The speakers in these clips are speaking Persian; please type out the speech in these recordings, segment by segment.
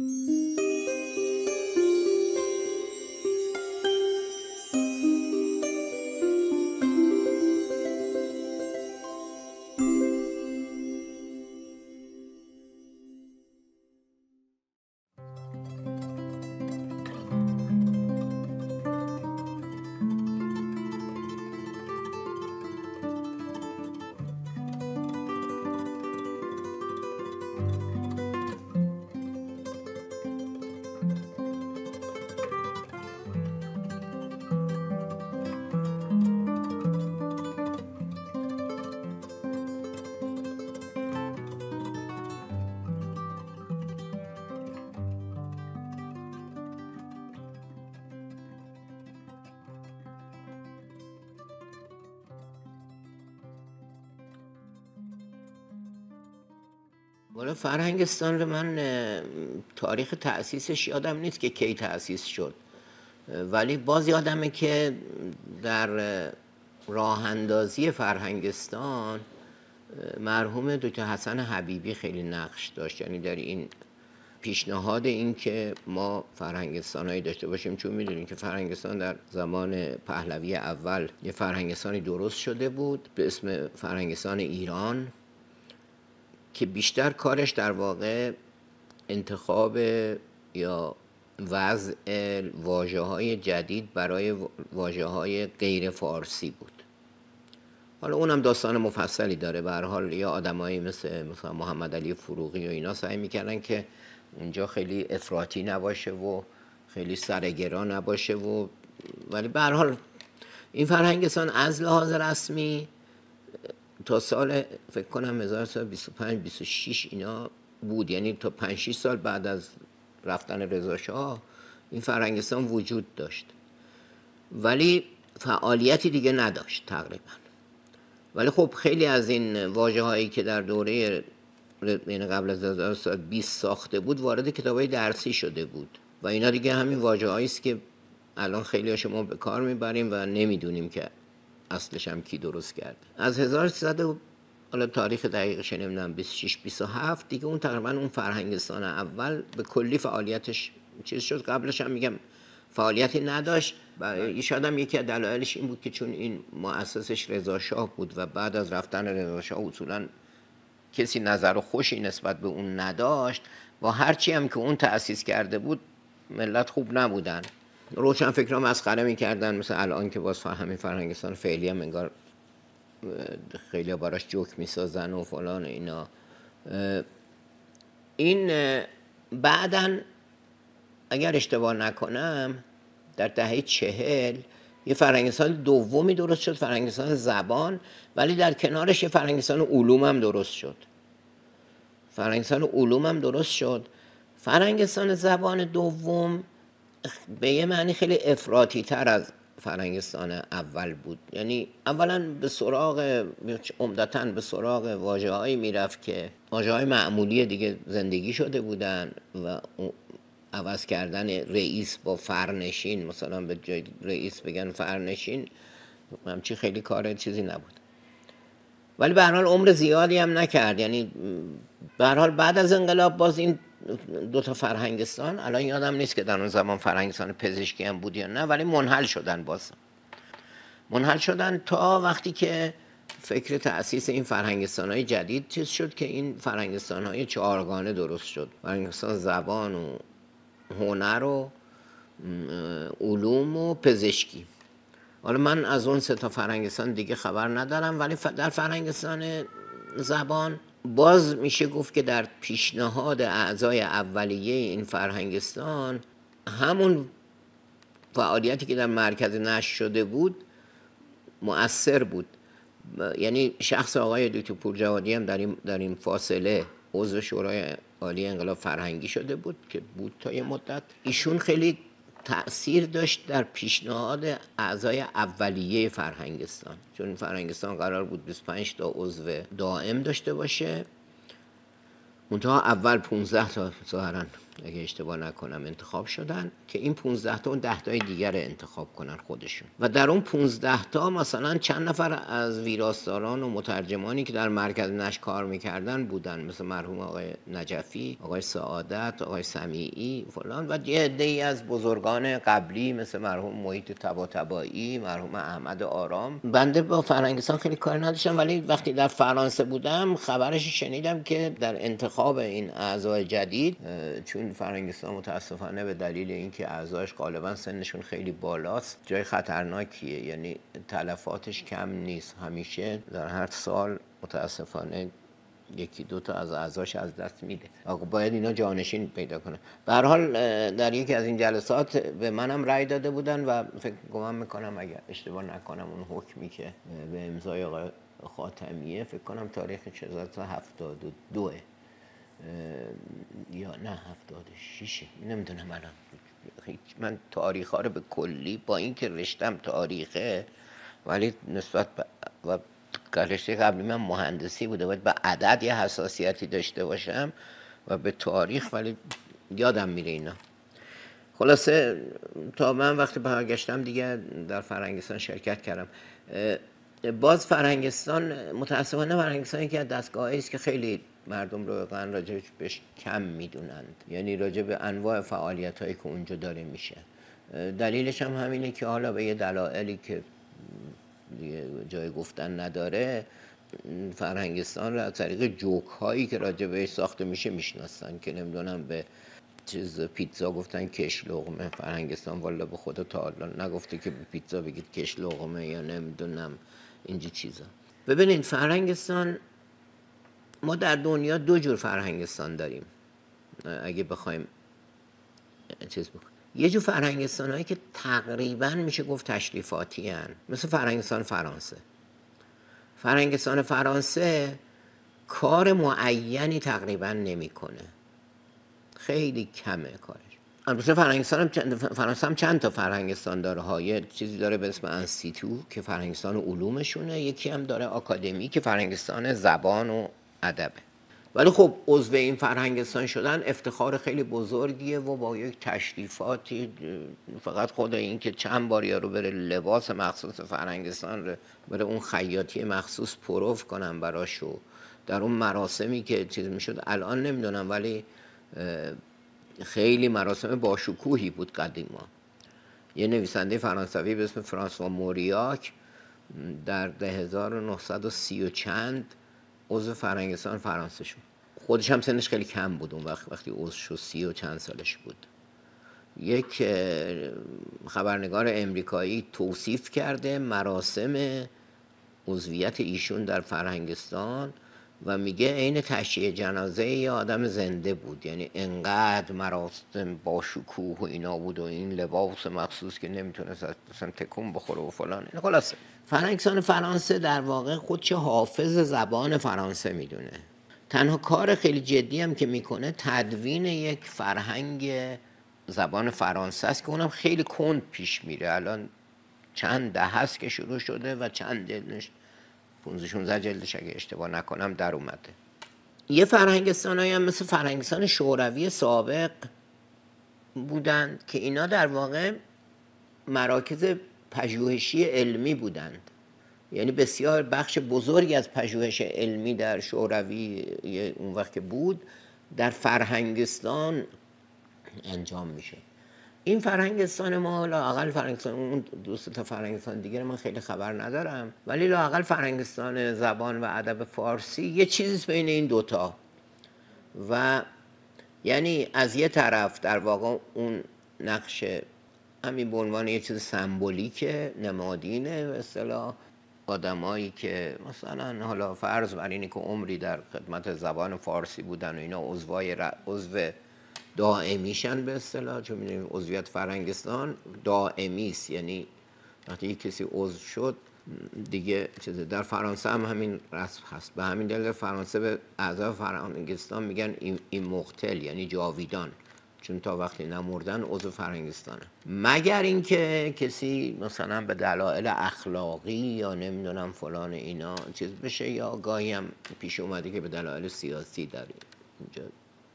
Música والا فرهنگستان رو من تاریخ تأسیسش یادم نیست که کی تأسیس شد. ولی باز یادمه که در راه اندازی فرهنگستان مرحوم دکتر حسن حبیبی خیلی نقش داشت. یعنی در این پیشنهاد این که ما فرهنگستانهایی داشته باشیم چون می‌دونیم که فرهنگستان در زمان پهلوی اول یه فرهنگستانی درست شده بود به اسم فرهنگستان ایران. که بیشتر کارش در واقع انتخاب یا وضع واجه های جدید برای واجه های غیر فارسی بود. حالا اونم داستان مفصلی داره. به حال یا آدمایی مثل مثلا محمد علی فروغی و اینا سعی می‌کردن که اونجا خیلی افراطی نباشه و خیلی سرگرا نباشه و ولی به حال این فرهنگستان از لحاظ رسمی تا سال فکر کنم 1925 26 اینا بود. یعنی تا 5 6 سال بعد از رفتن رضا شاه این فرهنگستان وجود داشت. ولی فعالیتی دیگه نداشت تقریبا. ولی خب خیلی از این واجه هایی که در دوره یعنی قبل از 1920 ساخته بود وارد کتاب های درسی شده بود. و اینا دیگه همین واجه است که الان خیلی شما به کار می‌بریم و نمی‌دونیم که اصلش هم کی درست کرد؟ از 1300 حالا تاریخ دقیقش نمی‌دونم 26 27 دیگه اون تقریبا اون فرهنگستان اول به کلی فعالیتش چیز شد قبلش هم میگم فعالیتی نداشت. و شاید هم یکی از دلایلش این بود که چون این مؤسسش رضا شاه بود و بعد از رفتن رضا شاه اصولا کسی نظر و خوشی نسبت به اون نداشت و هرچی هم که اون تأسیس کرده بود ملت خوب نبودن. روشن فکر مسخره می‌کردن. مثل الان که باز همین فرهنگستان فعلی هم انگار خیلی براش جوک می‌سازن و فلان اینا. این بعدا اگر اشتباه نکنم در دهه چهل یه فرهنگستان دومی درست شد فرهنگستان زبان ولی در کنارش یه فرهنگستان علوم هم درست شد. فرهنگستان علوم هم درست شد. فرهنگستان زبان دوم به یه معنی خیلی افراطی تر از فرنگستان اول بود. یعنی اولا به سراغ عمدتا به سراغ واجه هایی می‌رفت که واجه های معمولی دیگه زندگی شده بودن و عوض کردن رئیس با فرنشین مثلا به جای رئیس بگن فرنشین همچی خیلی کار چیزی نبود. ولی به حال عمر زیادی هم نکرد. یعنی به حال بعد از انقلاب باز این دو تا فرهنگستان. الان یادم نیست که در اون زمان فرهنگستان پزشکی هم بود یا نه ولی منحل شدن باز. منحل شدن تا وقتی که فکر تأسیس این فرهنگستان های جدید چیز شد که این فرهنگستان های چهارگانه درست شد. فرهنگستان زبان و هنر و علوم و پزشکی. حالا من از اون سه تا فرهنگستان دیگه خبر ندارم ولی در فرهنگستان زبان باز میشه گفت که در پیشنهاد اعضای اولیه این فرهنگستان همون فعالیتی که در مرکز نشر شده بود مؤثر بود. یعنی شخص آقای دکتر پورجوادی هم در این, در این فاصله عضو شورای عالی انقلاب فرهنگی شده بود که بود تا یه مدت. ایشون خیلی تأثیر داشت در پیشنهاد اعضای اولیه فرهنگستان. چون فرهنگستان قرار بود 25 تا عضو دائم داشته باشه. منتها اول 15 تا ظاهرا اگه اشتباه نکنم انتخاب شدن که این 15 تا اون 10 تای دیگر انتخاب کنن خودشون. و در اون 15 تا مثلا چند نفر از ویراستاران و مترجمانی که در مرکز نش کار می‌کردن بودن. مثل مرحوم آقای نجفی آقای سعادت آقای سمیعی فلان. و یه عده از بزرگان قبلی مثل مرحوم محیط تباتبایی مرحوم احمد آرام. بنده با فرنگستان خیلی کار نداشتم ولی وقتی در فرانسه بودم خبرش شنیدم که در انتخاب این اعضای جدید چون فرنگستان متاسفانه به دلیل اینکه اعضاش غالبا سنشون خیلی بالاست جای خطرناکیه. یعنی تلفاتش کم نیست. همیشه در هر سال متاسفانه یکی دو تا از اعضاش از دست میده. باید اینا جانشین پیدا کنه به هر حال در یکی از این جلسات به منم رأی داده بودن و فکر گمان می‌کنم اگر اشتباه نکنم اون حکمی که به امضای آقای خاتمیه فکر کنم تاریخ 1472 یا نه 76 نمی‌دونم الان. من تاریخ ها رو به کلی با اینکه رشتم تاریخه ولی نسبت به و رشته قبلی من مهندسی بوده باید به عدد یه حساسیتی داشته باشم و به تاریخ ولی یادم میره اینا. خلاصه تا من وقتی برگشتم دیگه در فرنگستان شرکت کردم. باز فرهنگستان متاسفانه فرهنگستان که دستگاه است که خیلی مردم رو راجع بهش کم می‌دونند. یعنی راجع به انواع فعالیت هایی که اونجا داره میشه. دلیلش هم همینه که حالا به یه دلایلی که جای گفتن نداره فرهنگستان رو از طریق جوک هایی که راجع بهش ساخته میشه می‌شناسن که نمی‌دونم به چیز پیتزا گفتن کش لغمه فرهنگستان والا به خدا تا نگفته که به پیتزا بگید کش لغمه یا نمی‌دونم اینجا چیزا. ببینید فرهنگستان ما در دنیا دو جور فرهنگستان داریم. اگه بخوایم چیز بکنیم یه جور فرهنگستان هایی که تقریبا میشه گفت تشریفاتی هن. مثل فرهنگستان فرانسه. فرهنگستان فرانسه کار معینی تقریبا نمی‌کنه. خیلی کمه کارش. البته فرهنگستان هم فرانسه هم چند تا فرهنگستان داره. های چیزی داره به اسم انستیتو که فرهنگستان علومشونه. یکی هم داره آکادمی که فرهنگستان زبان و ادبه. ولی خب عضو این فرهنگستان شدن افتخار خیلی بزرگیه و با یک تشریفاتی فقط خود این که چند بار یارو بره لباس مخصوص فرهنگستان رو بره اون خیاطی مخصوص پروف کنم براشو در اون مراسمی که چیز می‌شد الان نمی‌دونم ولی خیلی مراسم باشکوهی بود قدیما. یه نویسنده فرانسوی به اسم فرانسوا موریاک در ده 1930 و چند عضو فرنگستان فرانسه شد خودش هم سنش خیلی کم بود اون وقت وقتی عضو شد سی و چند سالش بود. یک خبرنگار امریکایی توصیف کرده مراسم عضویت ایشون در فرهنگستان و میگه عین تشییع جنازه یه آدم زنده بود. یعنی انقدر مراسم با شکوه و اینا بود و این لباس مخصوص که نمی‌تونست اصلا تکون بخوره و فلان. این خلاصه. فرهنگستان فرانسه در واقع خودش حافظ زبان فرانسه می‌دونه. تنها کار خیلی جدی هم که می‌کنه تدوین یک فرهنگ زبان فرانسه است که اونم خیلی کند پیش میره. الان چند ده هست که شروع شده و چند جلدش 15 16 جلدش اگه اشتباه نکنم در اومده. یه فرهنگستان هم مثل فرهنگستان شوروی سابق بودند که اینا در واقع مراکز پژوهشی علمی بودند. یعنی بسیار بخش بزرگی از پژوهش علمی در شوروی اون وقت که بود در فرهنگستان انجام میشه این فرهنگستان ما لاقل فرهنگستان اون دوست تا فرهنگستان دیگه من خیلی خبر ندارم. ولی لاقل فرهنگستان زبان و ادب فارسی یه چیزی بین این دوتا. و یعنی از یه طرف در واقع اون نقش همین به عنوان یه چیز سمبولیک نمادینه به اصطلاح آدمایی که مثلا حالا فرض بر اینه که عمری در خدمت زبان فارسی بودن و اینا عضوای عضو دائمیشن به اصطلاح چون می‌دونیم عضویت فرنگستان دائمی است. یعنی وقتی کسی عضو شد دیگه چیزه در فرانسه هم همین رسم هست. به همین دلیل فرانسه به اعضای فرنگستان میگن این مختل یعنی جاویدان. چون تا وقتی نمردن عضو فرنگستانه مگر اینکه کسی مثلا به دلایل اخلاقی یا نمی‌دونم فلان اینا چیز بشه یا گاهی هم پیش اومده که به دلایل سیاسی در اینجا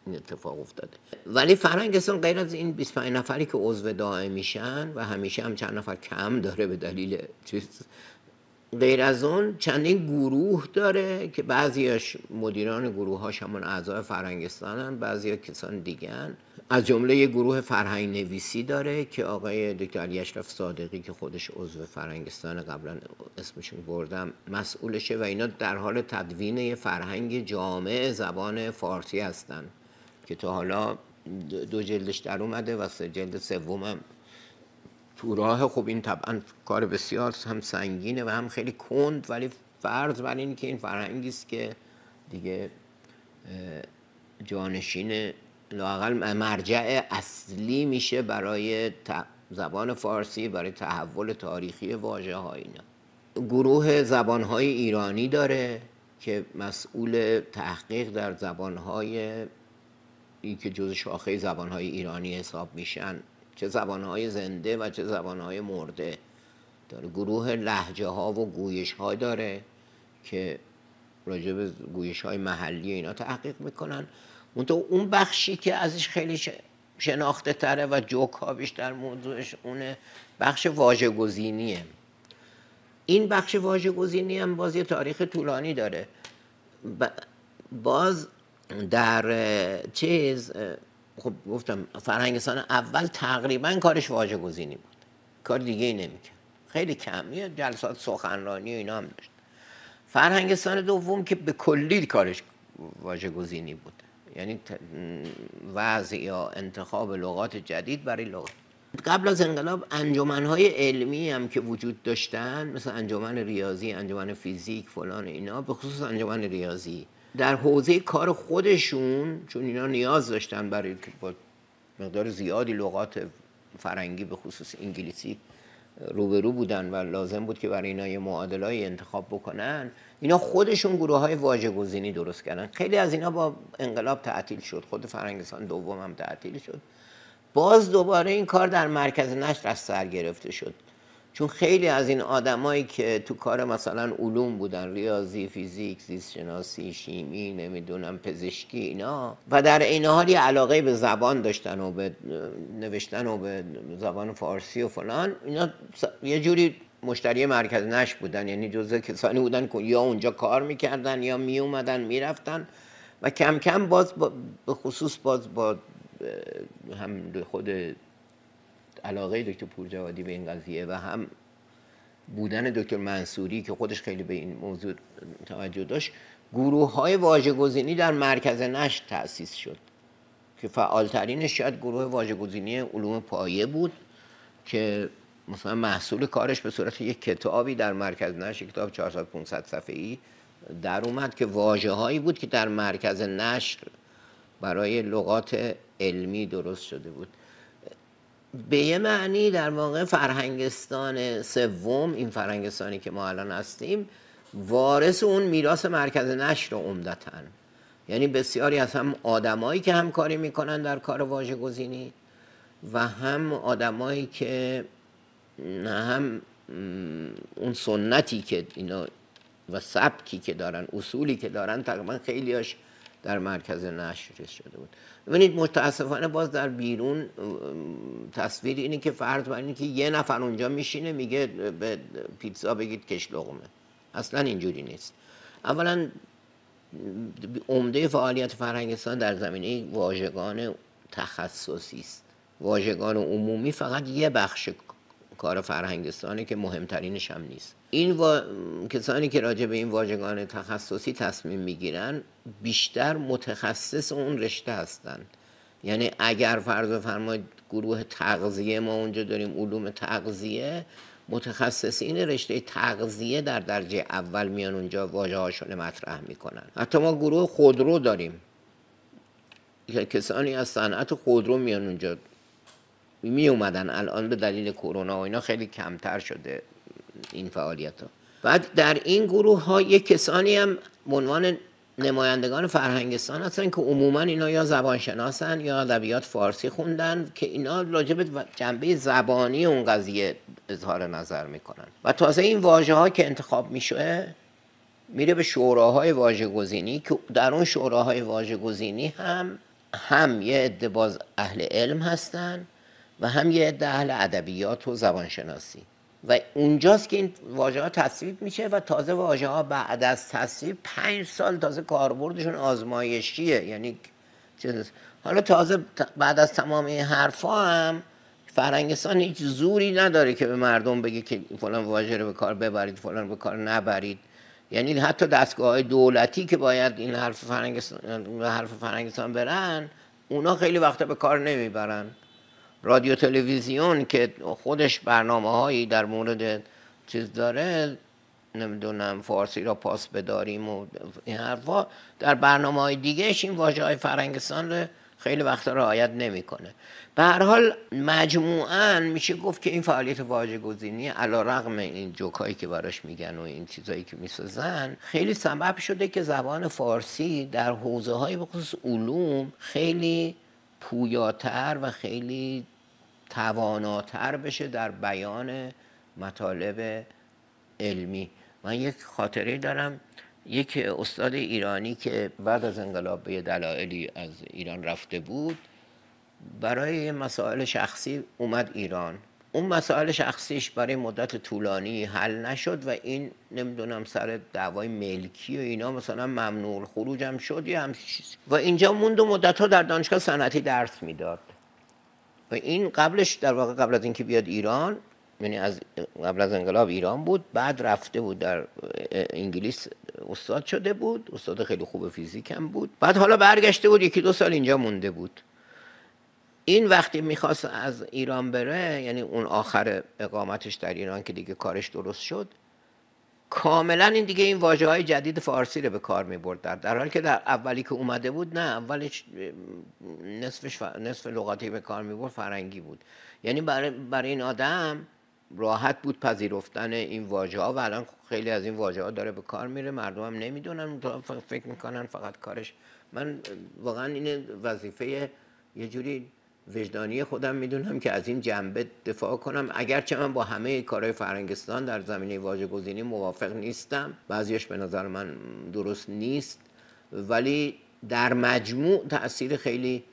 این اتفاق افتاده. ولی فرهنگستان غیر از این 25 نفری که عضو دائم میشن و همیشه هم چند نفر کم داره به دلیل چیز غیر از اون چندین گروه داره که بعضیش مدیران گروه هاش همون اعضای فرهنگستانن بعضی کسان دیگه از جمله یه گروه فرهنگ نویسی داره که آقای دکتر علی اشرف صادقی که خودش عضو فرهنگستان قبلا اسمشون بردم مسئولشه و اینا در حال تدوین یه فرهنگ جامع زبان فارسی هستن. که تا حالا دو جلدش در اومده و سه جلد سومم تو راه. خب این طبعا کار بسیار هم سنگینه و هم خیلی کند ولی فرض بر این که این فرهنگی است که دیگه جانشین لاقل مرجع اصلی میشه برای زبان فارسی برای تحول تاریخی واژه های اینا. گروه زبان های ایرانی داره که مسئول تحقیق در زبان های که جز شاخه زبان های ایرانی حساب میشن چه زبان های زنده و چه زبان های مرده. داره گروه لحجه ها و گویش های داره که راجع به گویش های محلی اینا تحقیق می‌کنن. منطقه اون بخشی که ازش خیلی شناخته تره و جوک ها بیشتر موضوعش اونه بخش واژه گزینیه. این بخش واژه گزینی هم باز یه تاریخ طولانی داره. باز در چیز خب گفتم فرهنگستان اول تقریبا کارش واژه گزینی بود. کار دیگه ای نمی‌کرد. خیلی کم. یه جلسات سخنرانی و اینا هم داشت. فرهنگستان دوم که به کلی کارش واژه گزینی بود. یعنی وضع یا انتخاب لغات جدید برای لغات. قبل از انقلاب انجمنهای علمی هم که وجود داشتن مثل انجمن ریاضی انجمن فیزیک فلان اینا به خصوص انجمن ریاضی در حوزه کار خودشون چون اینا نیاز داشتن برای با مقدار زیادی لغات فرنگی به خصوص انگلیسی روبرو بودن و لازم بود که برای اینا یه معادلای انتخاب بکنن اینا خودشون گروه های واژه گزینی درست کردن. خیلی از اینا با انقلاب تعطیل شد خود فرنگستان دوم هم تعطیل شد. باز دوباره این کار در مرکز نشر از سر گرفته شد. چون خیلی از این آدمایی که تو کار مثلا علوم بودن ریاضی فیزیک زیست شناسی شیمی نمی‌دونم پزشکی اینا و در این حال یه علاقه به زبان داشتن و به نوشتن و به زبان فارسی و فلان اینا یه جوری مشتری مرکز نش بودن. یعنی جزء کسانی بودن که یا اونجا کار می‌کردن یا می اومدن می‌رفتن و کم کم باز به خصوص باز با هم خود علاقه دکتر پورجوادی به این قضیه و هم بودن دکتر منصوری که خودش خیلی به این موضوع توجه داشت گروه های در مرکز نشر تأسیس شد که فعالترینش شاید گروه واژه گزینی علوم پایه بود که مثلا محصول کارش به صورت یک کتابی در مرکز نشر کتاب 400 500 صفحه‌ای در اومد که واژه هایی بود که در مرکز نشر برای لغات علمی درست شده بود. به یه معنی در واقع فرهنگستان سوم این فرهنگستانی که ما الان هستیم وارث اون میراث مرکز نشر عمدتا. یعنی بسیاری از هم آدمایی که همکاری می‌کنن در کار واژه گزینی و هم آدمایی که هم اون سنتی که اینا و سبکی که دارن اصولی که دارن تقریبا خیلیاش در مرکز نشر شده بود. ببینید متاسفانه باز در بیرون تصویر اینه که فرض بر که یه نفر اونجا میشینه میگه به پیتزا بگید کش لغمه اصلا اینجوری نیست. اولا عمده فعالیت فرهنگستان در زمینه واژگان تخصصی است. واژگان عمومی فقط یه بخش کار فرهنگستانه که مهمترینش هم نیست. این کسانی که راجع به این واژگان تخصصی تصمیم می‌گیرن بیشتر متخصص اون رشته هستند یعنی اگر فرض فرمایید گروه تغذیه ما اونجا داریم علوم تغذیه متخصصین رشته تغذیه در درجه اول میان اونجا واژه هاشون مطرح می‌کنن. حتی ما گروه خودرو داریم. کسانی از صنعت خودرو میان اونجا می اومدن الان به دلیل کرونا و اینا خیلی کمتر شده این فعالیت ها. بعد در این گروه ها یک کسانی هم عنوان نمایندگان فرهنگستان هستن که عموما اینا یا زبان شناسن یا ادبیات فارسی خوندن که اینا راجع به جنبه زبانی اون قضیه اظهار نظر می‌کنن. و تازه این واژه ها که انتخاب میشه میره به شوراهای واژه گزینی که در اون شوراهای واژه گزینی هم هم یه عده باز اهل علم هستن و هم یه عده اهل ادبیات و زبانشناسی. و اونجاست که این واژه ها تصویب میشه و تازه واژه ها بعد از تصویب پنج سال تازه کاربردشون آزمایشیه. یعنی حالا تازه بعد از تمام این حرفا هم فرنگستان هیچ زوری نداره که به مردم بگه که فلان واژه رو به کار ببرید فلان به کار نبرید. یعنی حتی دستگاه های دولتی که باید این حرف فرنگستان حرف فرنگستان برن اونا خیلی وقتا به کار نمی‌برن. رادیو تلویزیون که خودش برنامه هایی در مورد چیز داره نمی‌دونم فارسی را پاس بداریم و این حرفا در برنامه های دیگهش این واژه های فرنگستان رو خیلی وقتا رعایت نمی‌کنه. به هر حال مجموعا میشه گفت که این فعالیت واژه گزینی علا رقم این جوکایی که براش میگن و این چیزایی که می‌سازن خیلی سبب شده که زبان فارسی در حوزه های بخصوص علوم خیلی پویاتر و خیلی تواناتر بشه در بیان مطالب علمی. من یک خاطره دارم. یک استاد ایرانی که بعد از انقلاب به دلایلی از ایران رفته بود برای مسائل شخصی اومد ایران. اون مسائل شخصیش برای مدت طولانی حل نشد و این نمی‌دونم سر دعوای ملکی و اینا مثلا ممنوع خروج هم شد یا هم و اینجا موند و مدت ها در دانشگاه صنعتی درس می‌داد. و این قبلش در واقع قبل از اینکه بیاد ایران یعنی از قبل از انقلاب ایران بود بعد رفته بود در انگلیس استاد شده بود استاد خیلی خوب فیزیک هم بود. بعد حالا برگشته بود یکی دو سال اینجا مونده بود. این وقتی می‌خواست از ایران بره یعنی اون آخر اقامتش در ایران که دیگه کارش درست شد کاملا این دیگه این واجه های جدید فارسی رو به کار می برد در, حالی که در اولی که اومده بود نه اولش نصفش نصف لغاتی به کار می برد فرنگی بود. یعنی برای, برای این آدم راحت بود پذیرفتن این واژه ها و الان خیلی از این واژه ها داره به کار میره. مردم هم نمی‌دونن فکر می‌کنن فقط کارش. من واقعا این وظیفه یه جوری وجدانی خودم می‌دونم که از این جنبه دفاع کنم. اگرچه من با همه کارهای فرنگستان در زمینه واژه گزینی موافق نیستم. بعضیش به نظر من درست نیست. ولی در مجموع تاثیر خیلی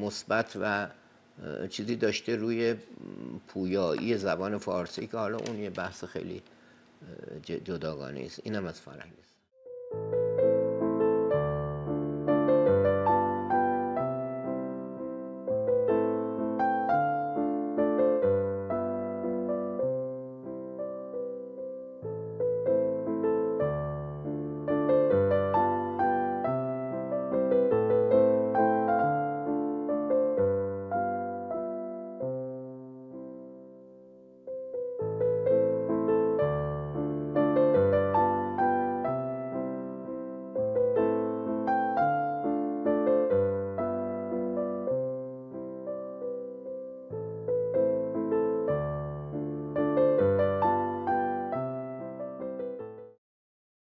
مثبت و چیزی داشته روی پویایی زبان فارسی که حالا اون یه بحث خیلی جداگانه است. اینم از فرنگستان